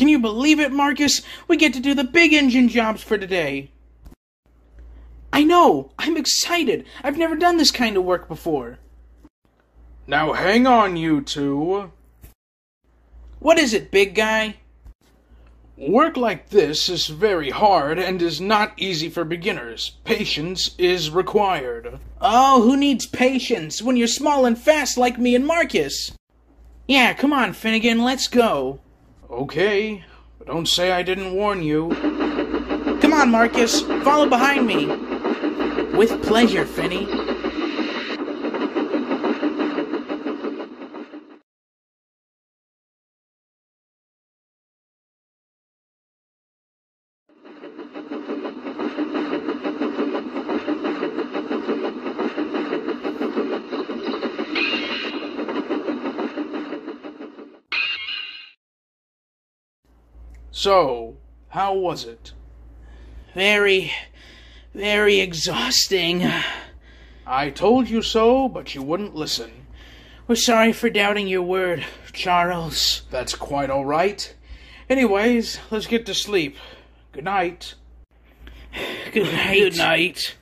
Can you believe it, Markus? We get to do the big engine jobs for today. I know. I'm excited. I've never done this kind of work before. Now hang on, you two. What is it, big guy? Work like this is very hard and is not easy for beginners. Patience is required. Oh, who needs patience when you're small and fast like me and Markus? Yeah, come on, Finnegan, let's go. Okay, but don't say I didn't warn you. Come on, Markus, follow behind me. With pleasure, Finny. So, how was it? Very, very exhausting. I told you so, but you wouldn't listen. We're sorry for doubting your word, Charles. That's quite all right. Anyways, let's get to sleep. Good night. Good night. Good night.